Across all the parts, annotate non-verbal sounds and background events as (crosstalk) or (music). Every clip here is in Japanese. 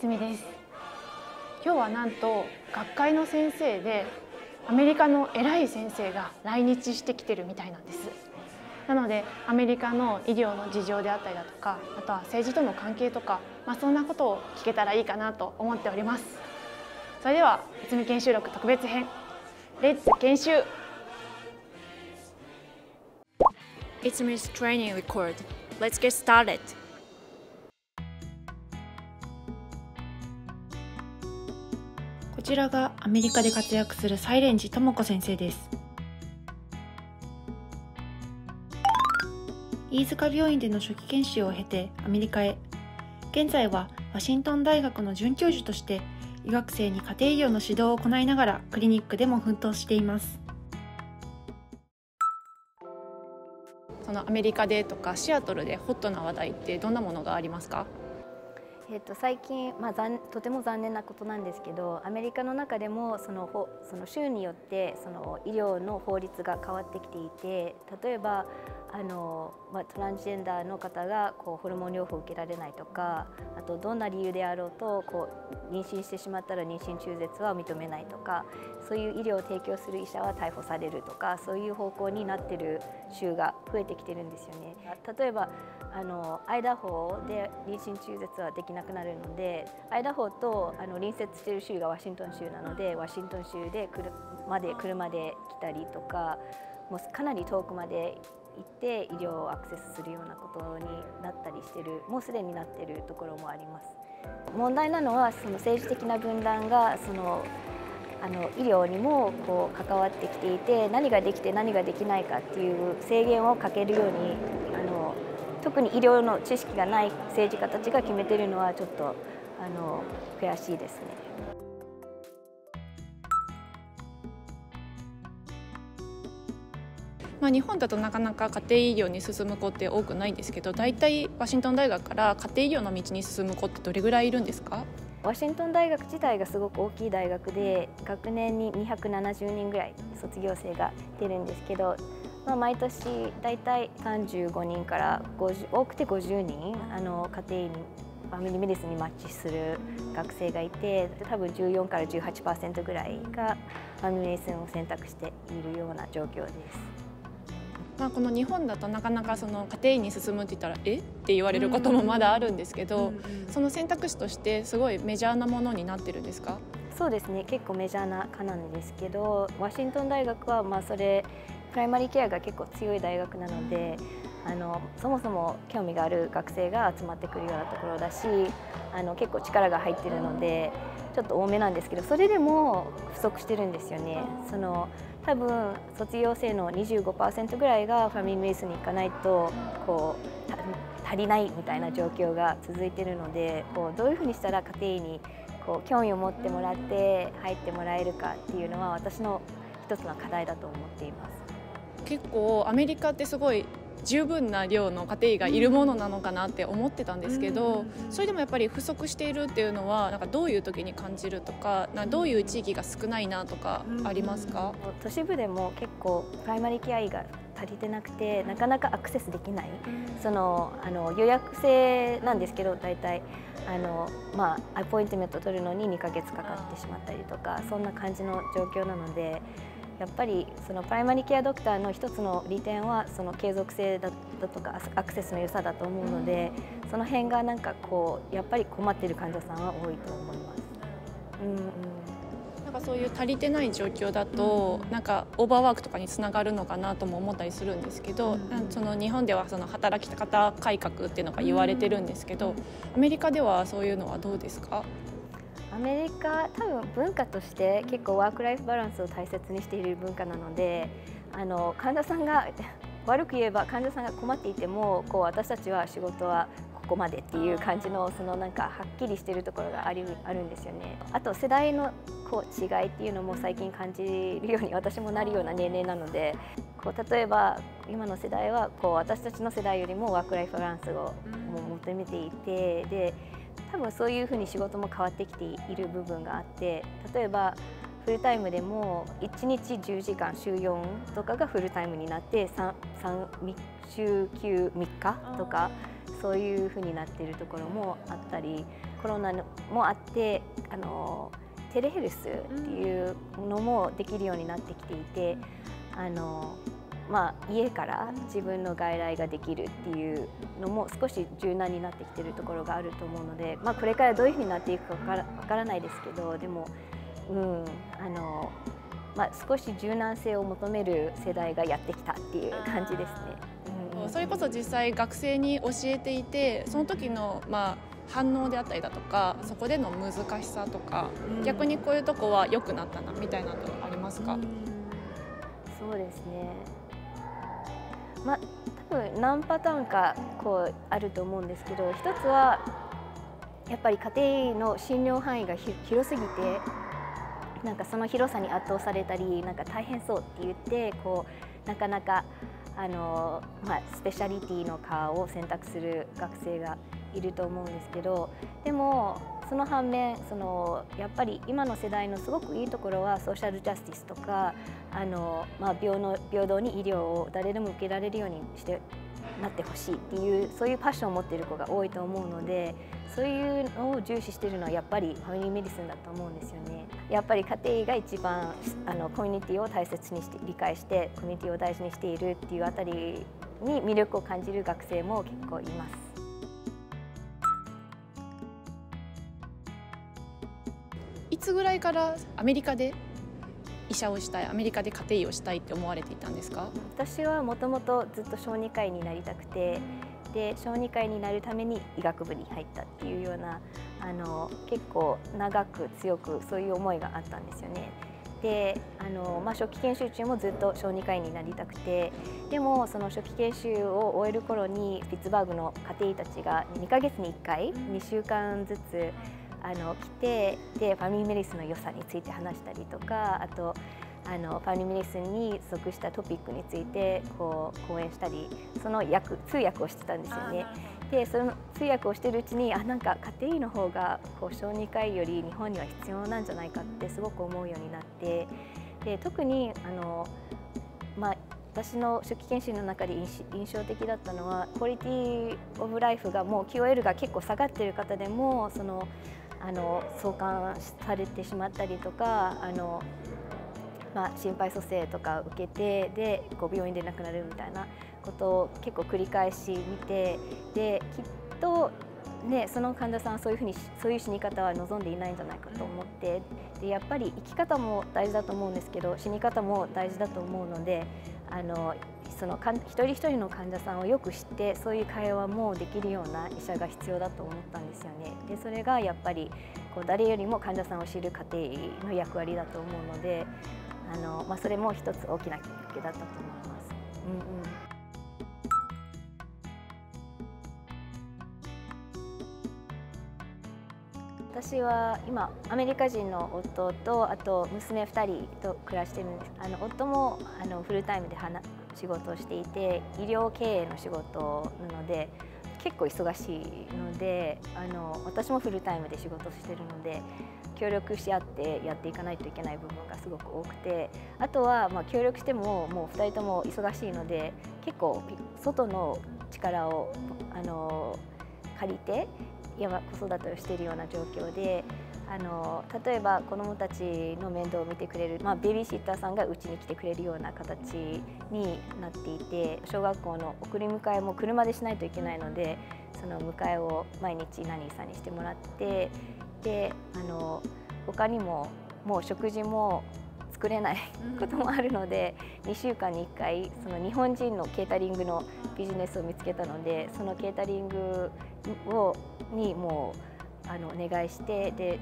いつみです今日はなんと学会の先生でアメリカの偉い先生が来日してきてるみたいなんですなのでアメリカの医療の事情であったりだとかあとは政治との関係とか、まあ、そんなことを聞けたらいいかなと思っておりますそれではいつみ研修録特別編レッツ研修 It's Miss Training Record. Let's get started. ちらがアメリカで活躍するサイレンジ智子先生です。飯塚病院での初期研修を経てアメリカへ。現在はワシントン大学の准教授として医学生に家庭医療の指導を行いながらクリニックでも奮闘しています。そのアメリカでとかシアトルでホットな話題ってどんなものがありますか？えー、と最近、まあ、とても残念なことなんですけどアメリカの中でもそのその州によってその医療の法律が変わってきていて例えばあの、まあ、トランスジェンダーの方がこうホルモン療法を受けられないとかあとどんな理由であろうとこう妊娠してしまったら妊娠中絶は認めないとかそういう医療を提供する医者は逮捕されるとかそういう方向になってる州が増えてきてるんですよね。例えばあのアイダホで妊娠中絶はできなくなるのでアイダホとあの隣接している州がワシントン州なのでワシントン州で車で車で来たりとかもうかなり遠くまで行って医療をアクセスするようなことになったりしてるもうすでになっているところもあります。問題なのはその政治的な分断がそのあの医療にもこう関わってきていて何ができて何ができないかっていう制限をかけるように特に医療の知識がない政治家たちが決めているのはちょっとあの悔しいですね。まあ、日本だとなかなか家庭医療に進む子って多くないんですけど大体ワシントン大学から家庭医療の道に進む子ってどれぐらいいるんですか？ワシントン大学自体がすごく大きい大学で学年に270人ぐらい卒業生が出るんですけど、まあ、毎年大体35人から50多くて50人あの家庭医にファミリーメディスにマッチする学生がいて多分14から18%ぐらいがファミリーメディスンを選択しているような状況です。まあ、この日本だとなかなかその家庭医に進むって言ったらえ？って言われることもまだあるんですけど、その選択肢としてすごいメジャーなものになってるんですか？そうですね。結構メジャーな科なんですけどワシントン大学はまあそれプライマリーケアが結構強い大学なのであのそもそも興味がある学生が集まってくるようなところだしあの結構力が入ってるのでちょっと多めなんですけどそれでも不足してるんですよね。その多分卒業生の25%ぐらいがファミリーメイスに行かないとこう足りないみたいな状況が続いてるのでこうどういうふうにしたら家庭にこう興味を持ってもらって入ってもらえるかっていうのは私の一つの課題だと思っています。結構アメリカってすごい十分な量の家庭医がいるものなのかなって思ってたんですけど、それでもやっぱり不足しているっていうのはなんかどういう時に感じるとかなどういう地域が少ないなとかありますか、都市部でも結構プライマリーケア医が足りてなくてなかなかアクセスできない、そのあの予約制なんですけど大体あの、まあ、アポイントメント取るのに2ヶ月かかってしまったりとかそんな感じの状況なので。やっぱりそのプライマリーケアドクターの一つの利点はその継続性だとかアクセスの良さだと思うのでその辺がなんかこうやっぱり困っている患者さんは多いと思います。うんうん。なんかそういう足りてない状況だと、なんかオーバーワークとかにつながるのかなとも思ったりするんですけど、その日本ではその働き方改革っていうのが言われてるんですけど、アメリカではそういうのはどうですか？アメリカ多分文化として結構ワーク・ライフ・バランスを大切にしている文化なのであの患者さんが悪く言えば患者さんが困っていてもこう私たちは仕事はここまでっていう感じのそのなんかはっきりしているところがありあるんですよね。あと世代のこう違いっていうのも最近感じるように私もなるような年齢なのでこう例えば今の世代はこう私たちの世代よりもワーク・ライフ・バランスを求めていてで多分そういうふうに仕事も変わってきている部分があって例えばフルタイムでも1日10時間週4とかがフルタイムになって 3, 3週休3日とかそういうふうになっているところもあったりコロナもあってあのテレヘルスっていうのもできるようになってきていて、あのまあ、家から自分の外来ができるっていうのも少し柔軟になってきてるところがあると思うので、まあ、これからどういうふうになっていくかわからないですけどでも、うんあのまあ、少し柔軟性を求める世代がやってきたっていう感じですね。うん、それこそ実際学生に教えていてその時のまあ反応であったりだとかそこでの難しさとか、うん、逆にこういうとこは良くなったなみたいなのありますか、うん、そうですねま多分何パターンかこうあると思うんですけど一つはやっぱり家庭の診療範囲が広すぎてなんかその広さに圧倒されたりなんか大変そうって言ってこうなかなかあの、まあ、スペシャリティの科を選択する学生がいると思うんですけどでもその反面そのやっぱり今の世代のすごくいいところはソーシャルジャスティスとかあの、まあ、平の平等に医療を誰でも受けられるようにしてなってほしいっていうそういうパッションを持っている子が多いと思うのでそういうのを重視しているのはやっぱりファミリーメディスンだと思うんですよね。やっぱり家庭が一番あのコミュニティを大切にして理解してコミュニティを大事にしているっていうあたりに魅力を感じる学生も結構います。つぐらいからアメリカで医者をしたいアメリカで家庭医をしたいって思われていたんですか？私はもともとずっと小児科医になりたくてで小児科医になるために医学部に入ったっていうようなあの結構長く強くそういう思いがあったんですよね。であの、まあ、初期研修中もずっと小児科医になりたくてでもその初期研修を終える頃にピッツバーグの家庭医たちが2ヶ月に1回2週間ずつあの来てでファミリーメディスの良さについて話したりとかあとあのファミリーメディスに属したトピックについてこう講演したりその役通訳をしてたんですよね。でその通訳をしてるうちにあなんか家庭医の方がこう小児科医より日本には必要なんじゃないかってすごく思うようになってで特にあの、まあ、私の初期研修の中で印象的だったのはクオリティオブライフがもう QOL が結構下がってる方でもそのあの送還されてしまったりとかあの、まあ、心肺蘇生とか受けてでこう病院で亡くなるみたいなことを結構繰り返し見てできっとね、その患者さんはそういうふうにそういう死に方は望んでいないんじゃないかと思ってでやっぱり生き方も大事だと思うんですけど死に方も大事だと思うのであのその一人一人の患者さんをよく知ってそういう会話もできるような医者が必要だと思ったんですよね。でそれがやっぱりこう誰よりも患者さんを知る過程の役割だと思うのであの、まあ、それも一つ大きなきっかけだったと思います。うんうん私は今アメリカ人の夫とあと娘2人と暮らしてるんです。あの夫もあのフルタイムで仕事をしていて医療経営の仕事なので結構忙しいのであの私もフルタイムで仕事してるので協力し合ってやっていかないといけない部分がすごく多くてあとはまあ協力してももう2人とも忙しいので結構外の力をあの借りて子育てをしているような状況であの例えば子どもたちの面倒を見てくれる、まあ、ベビーシッターさんがうちに来てくれるような形になっていて小学校の送り迎えも車でしないといけないのでその迎えを毎日ナニーさんにしてもらってであの他にももう食事も作れないこともあるので、2週間に1回その日本人のケータリングのビジネスを見つけたのでそのケータリングをにもうあのお願いしてで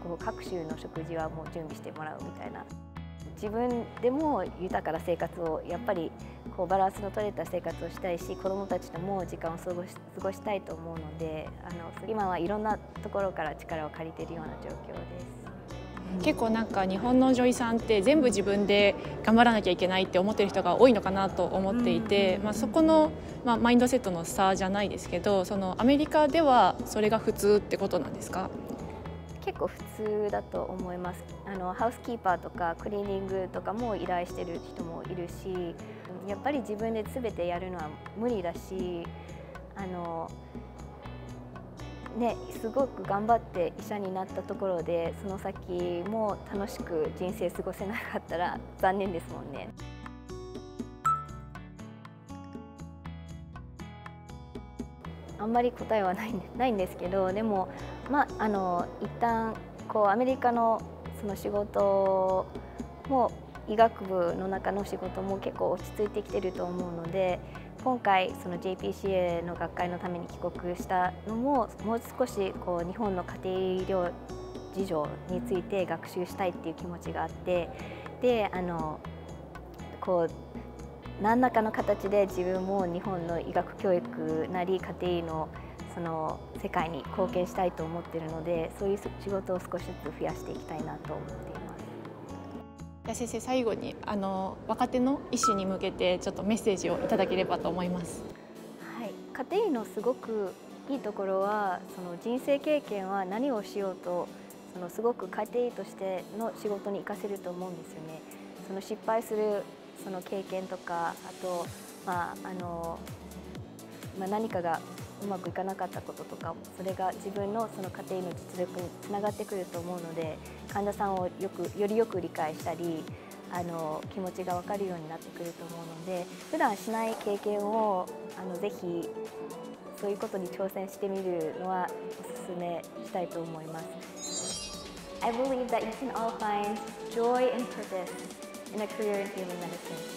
ここ各州の食事はもう準備してもらうみたいな自分でも豊かな生活をやっぱりこうバランスの取れた生活をしたいし子どもたちとも時間を過ごし過ごしたいと思うのであの今はいろんなところから力を借りているような状況です。結構なんか日本の女医さんって全部自分で頑張らなきゃいけないって思ってる人が多いのかなと思っていて、まあ、そこの、まあ、マインドセットの差じゃないですけどそのアメリカではそれが普通ってことなんですか？結構普通だと思います。あのハウスキーパーとかクリーニングとかも依頼してる人もいるしやっぱり自分で全てやるのは無理だしあのね、すごく頑張って医者になったところでその先も楽しく人生過ごせなかったら (laughs) 残念ですもんね。あんまり答えはないないんですけどでも、まあ、あの一旦こうアメリカのその仕事も医学部の中の仕事も結構落ち着いてきてると思うので今回その JPCA の学会のために帰国したのももう少しこう日本の家庭医療事情について学習したいっていう気持ちがあってであのこう何らかの形で自分も日本の医学教育なり家庭医のその世界に貢献したいと思っているのでそういう仕事を少しずつ増やしていきたいなと思っています。じゃ先生最後にあの若手の医師に向けてちょっとメッセージをいただければと思います。はい、家庭医のすごくいいところはその人生経験は何をしようとそのすごく家庭医としての仕事に生かせると思うんですよね。その失敗するその経験とかあと、まああのまあ、何かがうまくいかなかったこととかそれが自分のその家庭の実力につながってくると思うので患者さんをよくよりよく理解したりあの気持ちが分かるようになってくると思うので普段しない経験をあのぜひそういうことに挑戦してみるのはお勧めしたいと思います。I believe that you can all find joy and purpose in a career in human medicine.